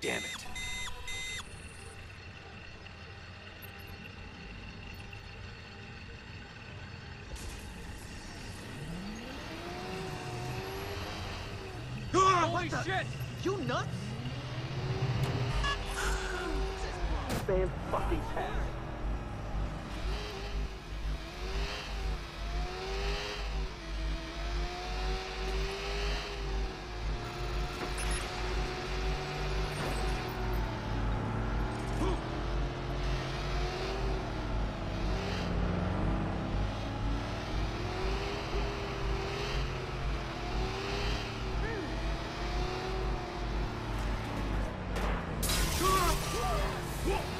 Damn it. Holy shit! You nuts? Fan fucking test. Whoa!